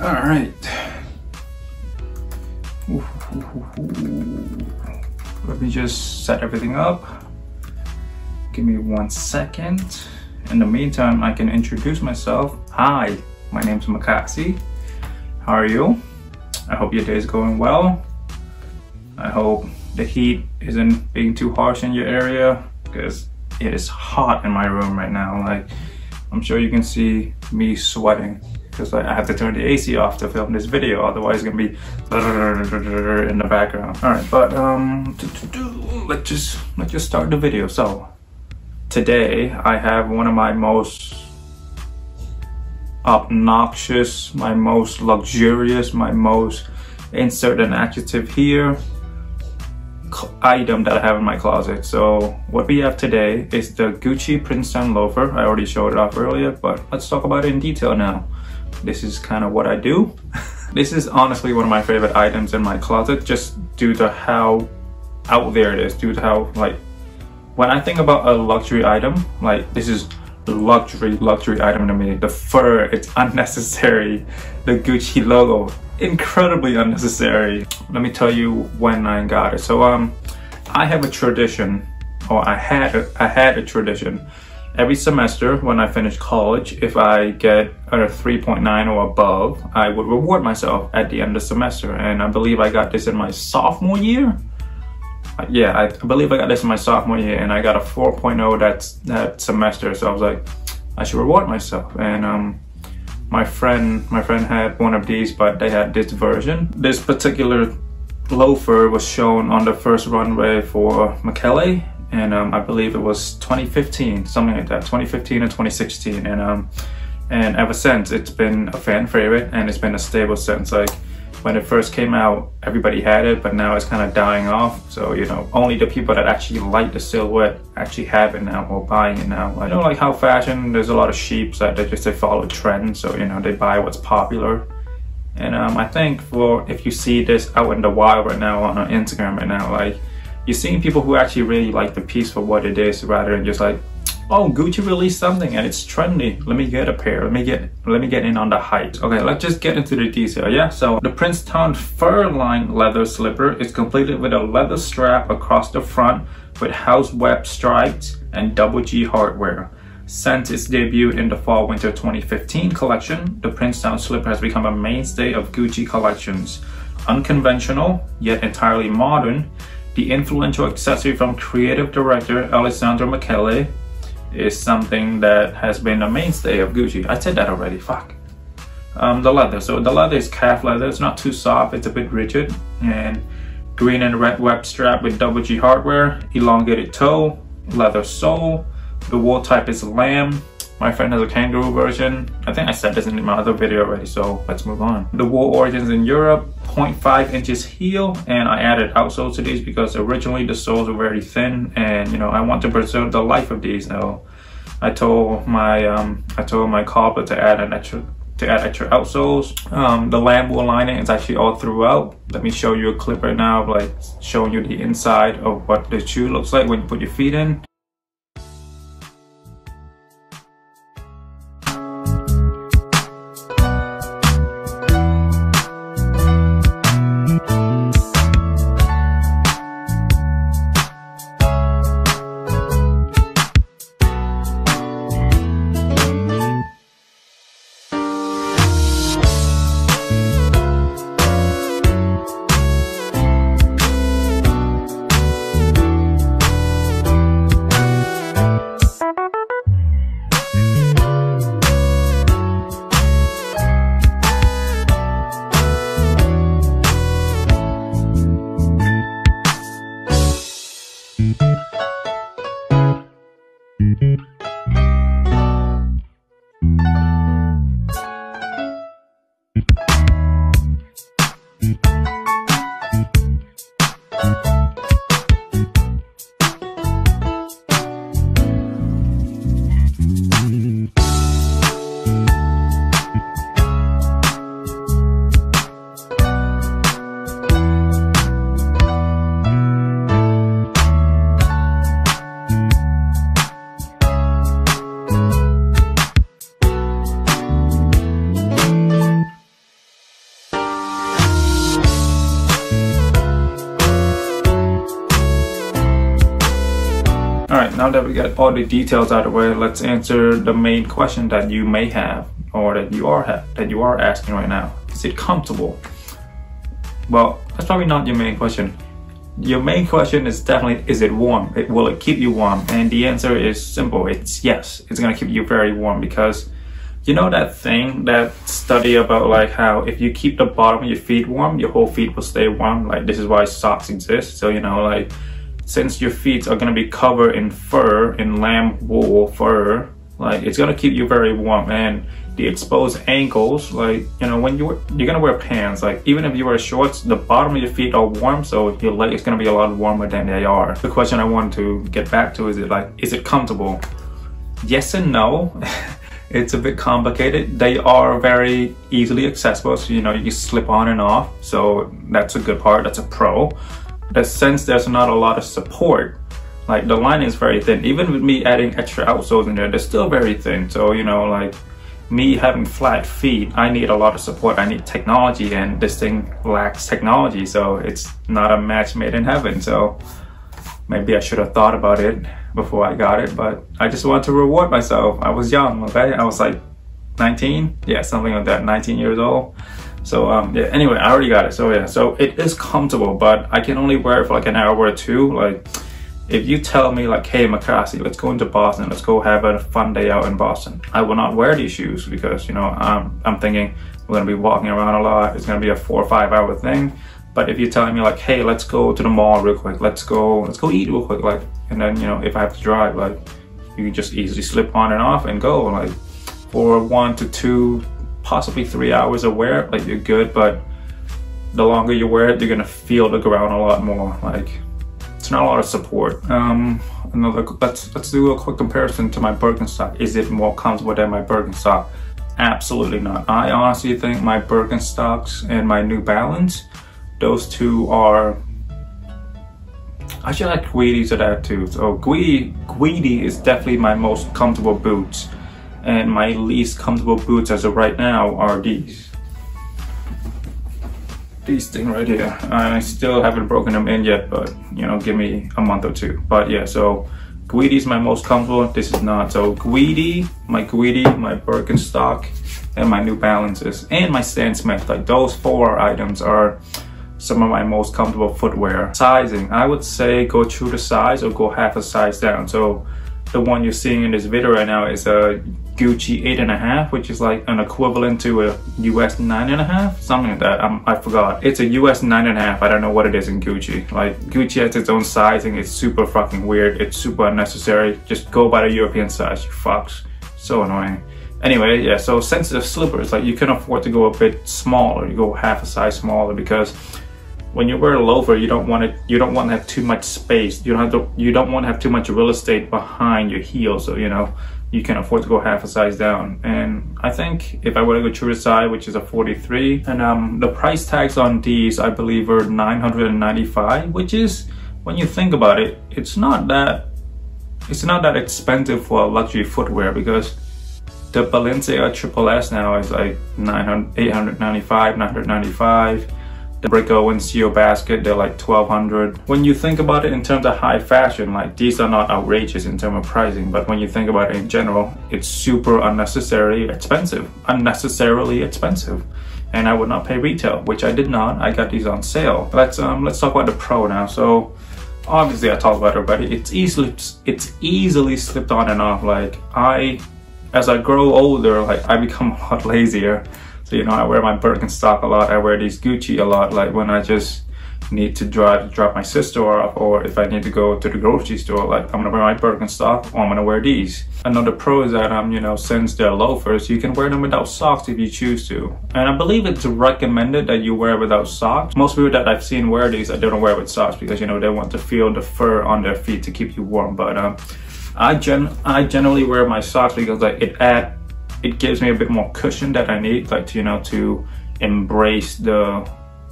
All right. Let me just set everything up. Give me one second. In the meantime, I can introduce myself. Hi, my name's Makasy. How are you? I hope your day is going well. I hope the heat isn't being too harsh in your area because it is hot in my room right now. Like, I'm sure you can see me sweating because I have to turn the AC off to film this video. Otherwise, it's gonna be in the background. All right, but um, let's just let's just start the video. So today I have one of my most obnoxious, my most luxurious, my most insert an adjective here item that I have in my closet. So what we have today is the Gucci Princetown loafer. I already showed it off earlier, but let's talk about it in detail now. This is kind of what I do. this is honestly one of my favorite items in my closet just due to how out there it is, due to how like, when I think about a luxury item, like this is luxury, luxury item to me. The fur, it's unnecessary. The Gucci logo, incredibly unnecessary. Let me tell you when I got it. So um, I have a tradition, or I had a, I had a tradition. Every semester when I finish college, if I get a 3.9 or above, I would reward myself at the end of the semester. And I believe I got this in my sophomore year. Uh, yeah, I believe I got this in my sophomore year and I got a 4.0 that, that semester. So I was like, I should reward myself. And um, my friend my friend had one of these but they had this version this particular loafer was shown on the first runway for Michele and um, I believe it was 2015 something like that 2015 or 2016 and um and ever since it's been a fan favorite and it's been a stable since like when it first came out, everybody had it, but now it's kind of dying off. So, you know, only the people that actually like the silhouette actually have it now or buying it now. I don't like how fashion, there's a lot of sheep that they just they follow trends. So, you know, they buy what's popular. And um, I think for if you see this out in the wild right now on Instagram right now, like you're seeing people who actually really like the piece for what it is rather than just like oh gucci released something and it's trendy. Let me get a pair. Let me get let me get in on the hype. Okay let's just get into the detail yeah? So the princetown fur line leather slipper is completed with a leather strap across the front with house web stripes and double g hardware. Since its debut in the fall winter 2015 collection the princetown slipper has become a mainstay of gucci collections. Unconventional yet entirely modern the influential accessory from creative director Alessandro Michele is something that has been a mainstay of Gucci. I said that already, fuck. Um, the leather, so the leather is calf leather, it's not too soft, it's a bit rigid, and green and red web strap with double G hardware, elongated toe, leather sole, the wool type is lamb, my friend has a kangaroo version. I think I said this in my other video already, so let's move on. The wool origins in Europe, 0.5 inches heel, and I added outsoles to these because originally the soles were very thin, and you know I want to preserve the life of these. Now, I told my um, I told my cobbler to add an extra to add extra outsoles. Um, the lamb wool lining is actually all throughout. Let me show you a clip right now, like showing you the inside of what the shoe looks like when you put your feet in. Now that we got all the details out of the way, let's answer the main question that you may have or that you are have, that you are asking right now. Is it comfortable? Well, that's probably not your main question. Your main question is definitely, is it warm? It, will it keep you warm? And the answer is simple. It's yes. It's gonna keep you very warm because you know that thing, that study about like how if you keep the bottom of your feet warm, your whole feet will stay warm. Like this is why socks exist. So you know, like since your feet are gonna be covered in fur, in lamb wool fur, like it's gonna keep you very warm. And the exposed ankles, like you know, when you you're gonna wear pants, like even if you wear shorts, the bottom of your feet are warm, so your leg is gonna be a lot warmer than they are. The question I want to get back to is it like, is it comfortable? Yes and no. it's a bit complicated. They are very easily accessible, so you know you slip on and off. So that's a good part. That's a pro. But since there's not a lot of support, like the line is very thin. Even with me adding extra outsoles in there, they're still very thin. So you know, like me having flat feet, I need a lot of support. I need technology, and this thing lacks technology. So it's not a match made in heaven. So maybe I should have thought about it before I got it, but I just wanted to reward myself. I was young, okay? I was like 19, yeah, something like that, 19 years old. So um, yeah, anyway, I already got it. So yeah, so it is comfortable, but I can only wear it for like an hour or two. Like if you tell me like, hey, Makasy, let's go into Boston, let's go have a fun day out in Boston. I will not wear these shoes because, you know, I'm, I'm thinking we're gonna be walking around a lot. It's gonna be a four or five hour thing. But if you're telling me like, hey, let's go to the mall real quick, let's go, let's go eat real quick, like, and then you know, if I have to drive, like, you can just easily slip on and off and go, like, for one to two, possibly three hours of wear, like you're good. But the longer you wear it, you're gonna feel the ground a lot more. Like, it's not a lot of support. Um, another, let's let's do a quick comparison to my Birkenstock. Is it more comfortable than my Birkenstock? Absolutely not. I honestly think my Birkenstocks and my New Balance those two are I should like Guidi to that too. So Guidi, Guidi is definitely my most comfortable boots. And my least comfortable boots as of right now are these. These thing right here. I still haven't broken them in yet, but you know, give me a month or two. But yeah, so Guidi is my most comfortable. This is not. So Guidi, my Guidi, my Birkenstock, and my New Balances, and my Stan Smith. Like those four items are some of my most comfortable footwear. Sizing, I would say go true to size or go half a size down. So the one you're seeing in this video right now is a Gucci 8.5, which is like an equivalent to a US 9.5, something like that. I'm, I forgot. It's a US 9.5. I don't know what it is in Gucci. Like Gucci has its own sizing. It's super fucking weird. It's super unnecessary. Just go by the European size, you fucks. So annoying. Anyway, yeah, so sensitive slippers, like you can afford to go a bit smaller. You go half a size smaller because when you wear a loafer, you don't want it. You don't want to have too much space. You don't have to. You don't want to have too much real estate behind your heel. So you know you can afford to go half a size down. And I think if I were to go true to size, which is a 43, and um, the price tags on these, I believe, are 995, which is when you think about it, it's not that. It's not that expensive for luxury footwear because the Balenciaga Triple S now is like 900, 895, 995 the Brico and Seal basket, they're like 1200 When you think about it in terms of high fashion, like these are not outrageous in terms of pricing, but when you think about it in general, it's super unnecessarily expensive, unnecessarily expensive. And I would not pay retail, which I did not. I got these on sale. Let's um let's talk about the Pro now. So obviously I talked about it already. It's easily it's easily slipped on and off. Like I as I grow older, like I become a lot lazier. So, you know, I wear my Birkenstock a lot. I wear these Gucci a lot. Like when I just need to drive drop my sister off or if I need to go to the grocery store, like I'm gonna wear my Birkenstock or I'm gonna wear these. Another pro is that, um, you know, since they're loafers, you can wear them without socks if you choose to. And I believe it's recommended that you wear without socks. Most people that I've seen wear these, I don't wear with socks because, you know, they want to feel the fur on their feet to keep you warm. But um, I, gen I generally wear my socks because like, it add it gives me a bit more cushion that I need, like to, you know, to embrace the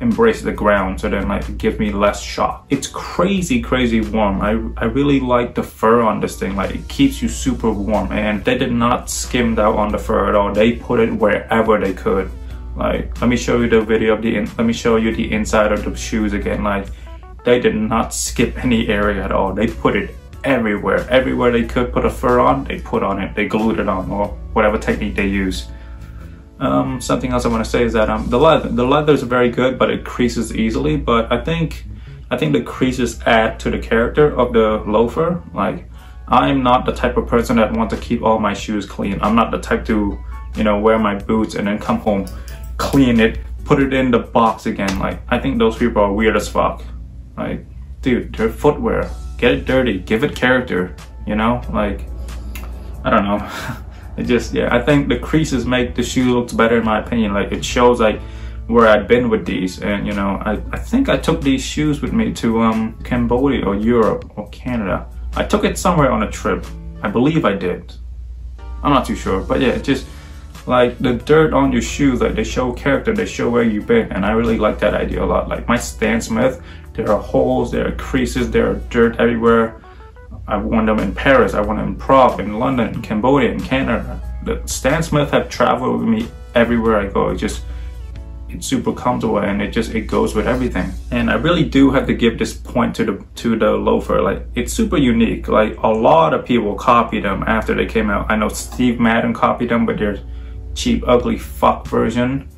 embrace the ground. So then like give me less shock it's crazy crazy warm. I i really like the fur on this thing. Like it keeps you super warm. And they did not skim out on the fur at all. They put it wherever they could. Like let me show you the video of the in, let me show you the inside of the shoes again. Like they did not skip any area at all. They put it everywhere. Everywhere they could put a fur on, they put on it. They glued it on or whatever technique they use. Um, something else I want to say is that um, the leather, the leather is very good, but it creases easily. But I think, I think the creases add to the character of the loafer. Like, I'm not the type of person that wants to keep all my shoes clean. I'm not the type to, you know, wear my boots and then come home, clean it, put it in the box again. Like, I think those people are weird as fuck. Like, dude, their footwear, get it dirty, give it character, you know? Like, I don't know. it just, yeah, I think the creases make the shoe looks better in my opinion. Like, it shows like where I've been with these. And, you know, I, I think I took these shoes with me to um Cambodia or Europe or Canada. I took it somewhere on a trip. I believe I did. I'm not too sure, but yeah, just, like the dirt on your shoes, like they show character, they show where you've been. And I really like that idea a lot. Like my Stan Smith, there are holes, there are creases, there are dirt everywhere. I've worn them in Paris, I won them in Prague, in London, in Cambodia, in Canada. The Stan Smith have traveled with me everywhere I go. It just, it's super comfortable and it just it goes with everything and i really do have to give this point to the to the loafer like it's super unique like a lot of people copied them after they came out i know steve madden copied them but there's cheap, ugly fuck version.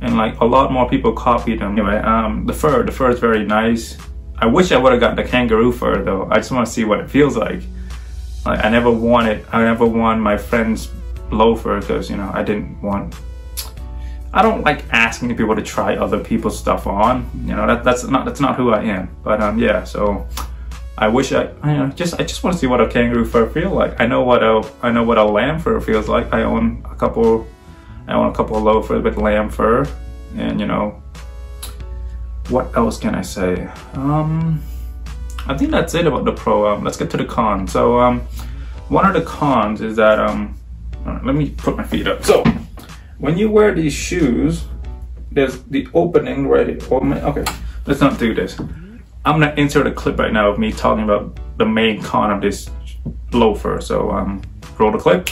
And like a lot more people copied them. Anyway, um, the fur, the fur is very nice. I wish I would have got the kangaroo fur though. I just want to see what it feels like. Like I never wanted, I never won my friend's loafer because you know I didn't want. I don't like asking people to try other people's stuff on. You know that that's not that's not who I am. But um yeah, so I wish I, I know, just I just want to see what a kangaroo fur feel like. I know what a I know what a lamb fur feels like. I own a couple I want a couple of loafers with lamb fur and you know, what else can I say? Um, I think that's it about the pro. Um, let's get to the con. So um, one of the cons is that, um, let me put my feet up. So when you wear these shoes, there's the opening ready. Okay, let's not do this. I'm gonna insert a clip right now of me talking about the main con of this loafer. So um, roll the clip.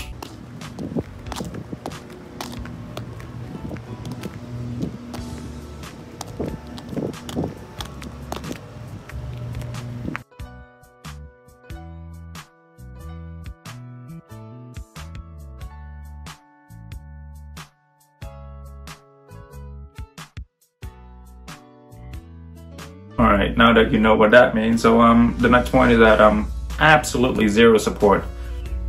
All right, now that you know what that means, so um, the next point is that um, absolutely zero support.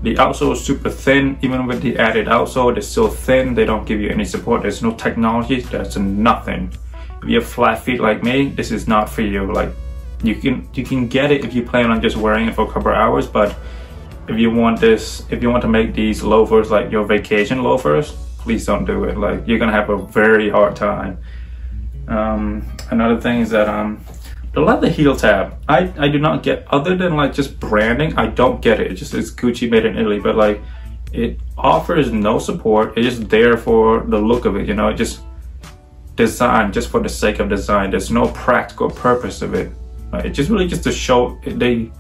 The outsole is super thin, even with the added outsole, it's still thin. They don't give you any support. There's no technology, there's nothing. If you have flat feet like me, this is not for you. Like, you can you can get it if you plan on just wearing it for a couple hours, but if you want this, if you want to make these loafers like your vacation loafers, please don't do it. Like, you're gonna have a very hard time. Um, another thing is that um, the leather heel tab, I, I do not get, other than like just branding, I don't get it. It just it's Gucci made in Italy, but like it offers no support. It's just there for the look of it, you know, it just design just for the sake of design. There's no practical purpose of it. Like, it just really just to show they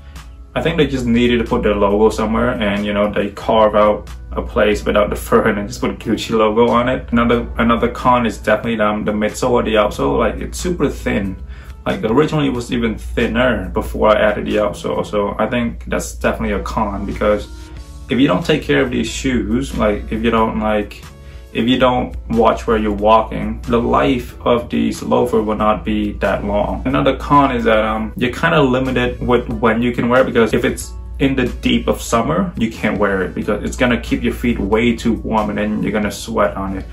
I think they just needed to put their logo somewhere and you know they carve out a place without the fur and just put Gucci logo on it. Another another con is definitely um, the midsole or the outsole. Like it's super thin. Like originally it was even thinner before I added the outsole. So I think that's definitely a con because if you don't take care of these shoes, like if you don't like, if you don't watch where you're walking, the life of these loafer will not be that long. Another con is that um, you're kind of limited with when you can wear it because if it's in the deep of summer, you can't wear it because it's gonna keep your feet way too warm and then you're gonna sweat on it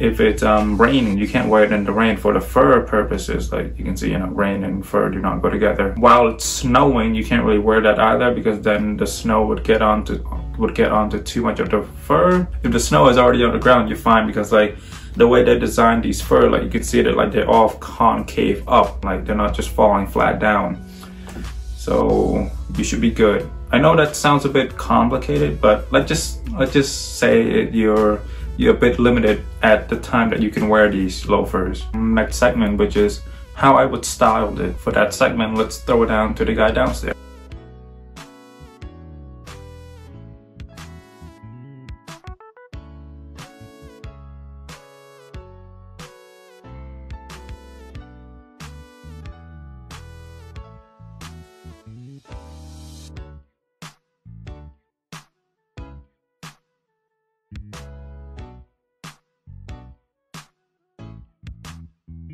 if it's um, raining, you can't wear it in the rain for the fur purposes. Like you can see, you know, rain and fur do not go together. While it's snowing, you can't really wear that either because then the snow would get onto would get onto too much of the fur. If the snow is already on the ground, you're fine because like the way they designed these fur, like you can see that like they're all concave up, like they're not just falling flat down. So you should be good. I know that sounds a bit complicated, but let's just let's just say you're you're a bit limited at the time that you can wear these loafers. Next segment, which is how I would style it. For that segment, let's throw it down to the guy downstairs.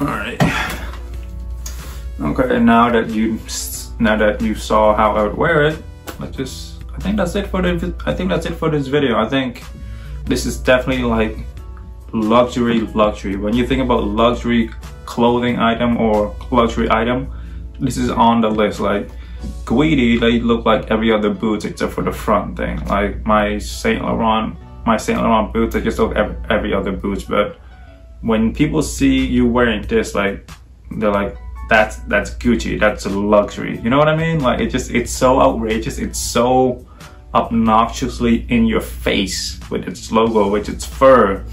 All right. Okay, and now that you now that you saw how I would wear it, let's just. I think that's it for the. I think that's it for this video. I think this is definitely like luxury luxury. When you think about luxury clothing item or luxury item, this is on the list. Like Guidi, they look like every other boots except for the front thing. Like my Saint Laurent, my Saint Laurent boots, they just look every, every other boots. But when people see you wearing this, like they're like, that's that's Gucci, that's a luxury. You know what I mean? Like it just it's so outrageous, it's so obnoxiously in your face with its logo, with its fur.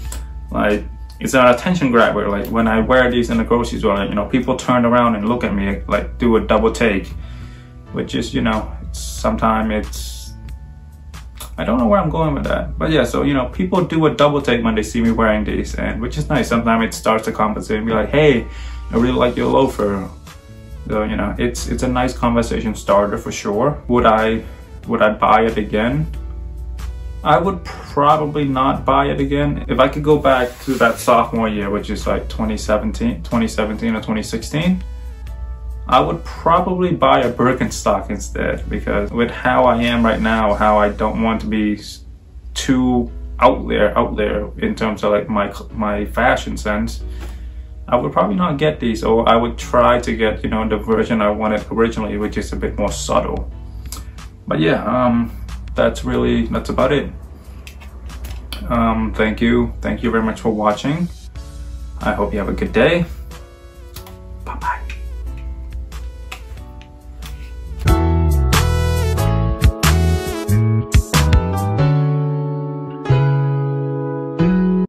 Like it's an attention grabber. Like when I wear these in the grocery store, like, you know, people turn around and look at me, like do a double take, which is, you know, sometimes it's I don't know where I'm going with that. But yeah, so you know, people do a double take when they see me wearing these, and which is nice. Sometimes it starts a conversation, be like, "Hey, I really like your loafer." So you know, it's it's a nice conversation starter for sure. Would I would I buy it again? I would probably not buy it again. If I could go back to that sophomore year, which is like 2017, 2017 or 2016, I would probably buy a Birkenstock instead because with how I am right now, how I don't want to be too out there, out there in terms of like my my fashion sense, I would probably not get these or I would try to get, you know, the version I wanted originally, which is a bit more subtle. But yeah, um, that's really, that's about it. Um, thank you. Thank you very much for watching. I hope you have a good day.